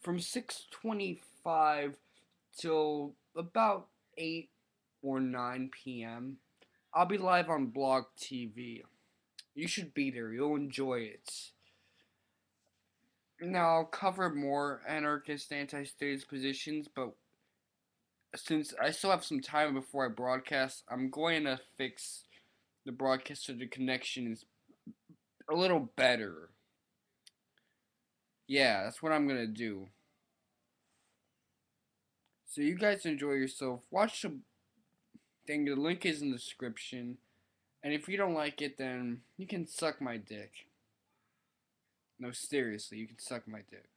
from 6:25 till about 8 or 9 p.m. I'll be live on Blog TV. You should be there. You'll enjoy it. Now I'll cover more anarchist anti-statist positions, but since I still have some time before I broadcast, I'm going to fix the broadcast so the connection is a little better. Yeah, that's what I'm gonna do. So you guys enjoy yourself. Watch the thing. The link is in the description. And if you don't like it, then you can suck my dick. No, seriously, you can suck my dick.